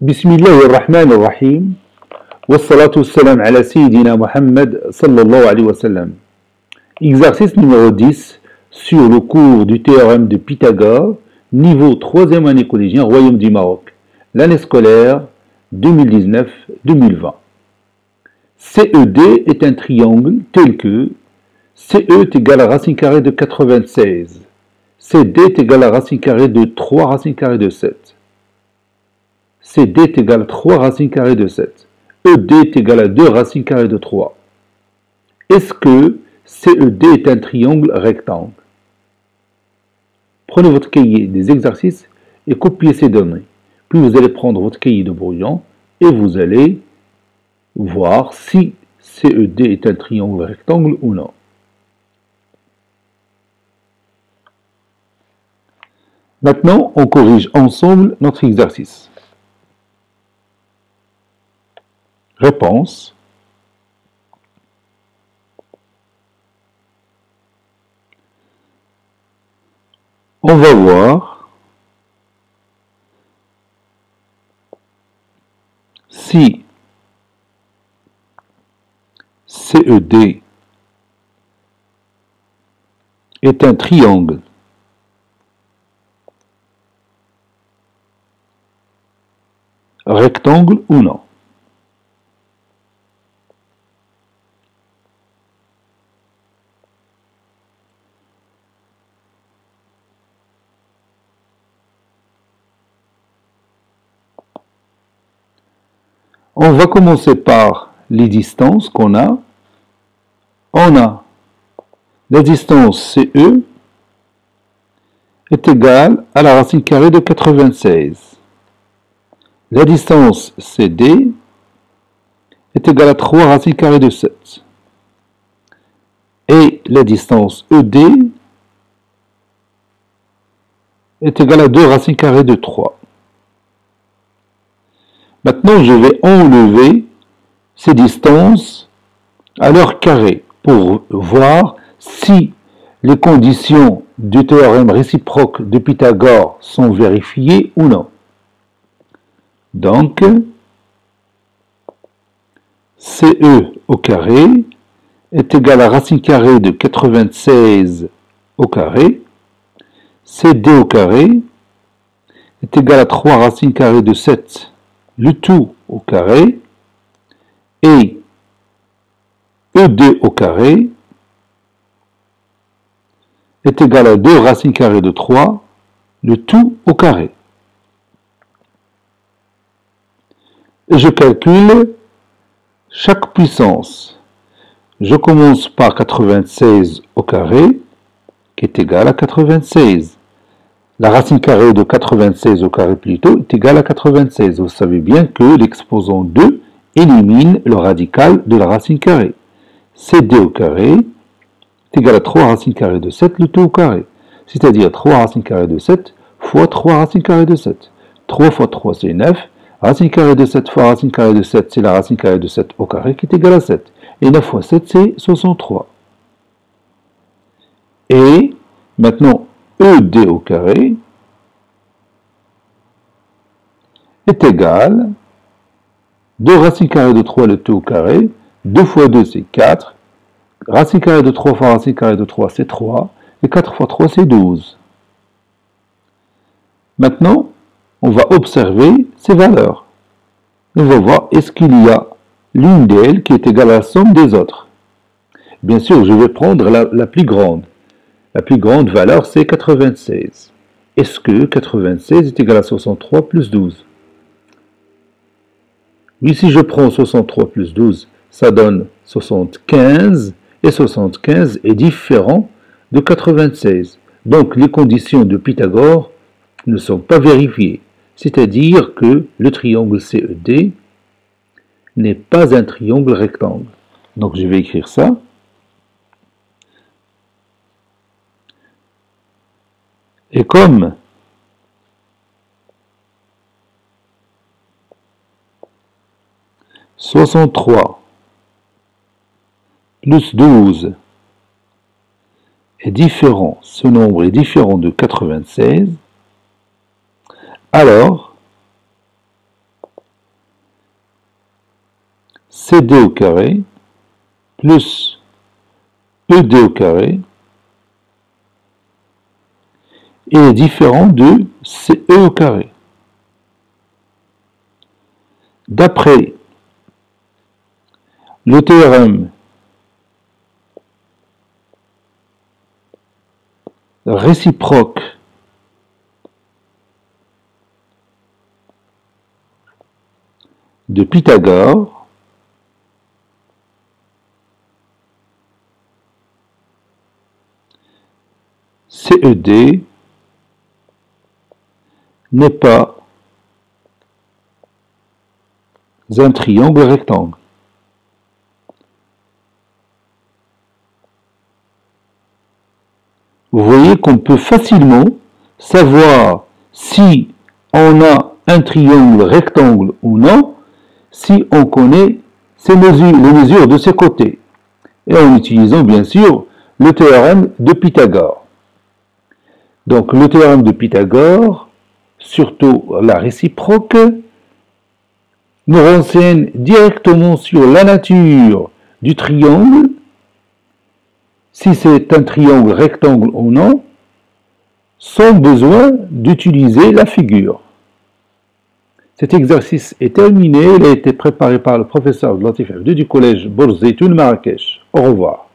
بسم الله الرحمن الرحيم والصلاة والسلام على سيدنا Muhammad sallallahu alayhi wa sallam. Exercice numéro 10 sur le cours du théorème de Pythagore, niveau 3e année collégien, Royaume du Maroc, l'année scolaire 2019-2020. CED est un triangle tel que CE est égal à racine carrée de 96, CD est égal à racine carrée de 3 racine carrée de 7. CD est égal à 3 racines carrées de 7. ED est égal à 2 racines carrées de 3. Est-ce que CED est un triangle rectangle? Prenez votre cahier des exercices et copiez ces données. Puis vous allez prendre votre cahier de brouillon et vous allez voir si CED est un triangle rectangle ou non. Maintenant, on corrige ensemble notre exercice. Réponse. On va voir si CED est un triangle rectangle ou non. On va commencer par les distances qu'on a. On a la distance CE est égale à la racine carrée de 96. La distance CD est égale à 3 racine carrée de 7. Et la distance ED est égale à 2 racines carrées de 3. Maintenant, je vais enlever ces distances à leur carré pour voir si les conditions du théorème réciproque de Pythagore sont vérifiées ou non. Donc, CE au carré est égal à racine carrée de 96 au carré. CD au carré est égal à 3 racines carrées de 7 le tout au carré et E2 au carré est égal à 2 racines carrées de 3, le tout au carré. Et je calcule chaque puissance. Je commence par 96 au carré, qui est égal à 96. La racine carrée de 96 au carré plutôt est égale à 96. Vous savez bien que l'exposant 2 élimine le radical de la racine carrée. CD au carré est égal à 3 racines carrées de 7, le tout au carré. C'est-à-dire 3 racines carrées de 7 fois 3 racines carrées de 7. 3 fois 3, c'est 9. Racine carrée de 7 fois racine carrée de 7, c'est la racine carrée de 7 au carré qui est égale à 7. Et 9 fois 7, c'est 63. Et maintenant, ED au carré est égal 2 racines carrées de 3 le tout au carré, 2 fois 2 c'est 4, racine carrée de 3 fois racine carrée de 3 c'est 3, et 4 fois 3 c'est 12. Maintenant, on va observer ces valeurs. On va voir est-ce qu'il y a l'une d'elles qui est égale à la somme des autres? Bien sûr, je vais prendre la plus grande. La plus grande valeur, c'est 96. Est-ce que 96 est égal à 63 plus 12 Oui, si je prends 63 plus 12, ça donne 75, et 75 est différent de 96. Donc, les conditions de Pythagore ne sont pas vérifiées. C'est-à-dire que le triangle CED n'est pas un triangle rectangle. Donc, je vais écrire ça. Et comme soixante-trois plus douze est différent, ce nombre est différent de quatre-vingt-seize, alors CD au carré plus ED au carré est différent de CE au carré. D'après le théorème réciproque de Pythagore, CED n'est pas un triangle rectangle. Vous voyez qu'on peut facilement savoir si on a un triangle rectangle ou non si on connaît les mesures de ses côtés et en utilisant bien sûr le théorème de Pythagore. Donc le théorème de Pythagore, surtout la réciproque, nous renseigne directement sur la nature du triangle, si c'est un triangle rectangle ou non, sans besoin d'utiliser la figure. Cet exercice est terminé, il a été préparé par le professeur Latif du collège Borzetoun Marrakech. Au revoir.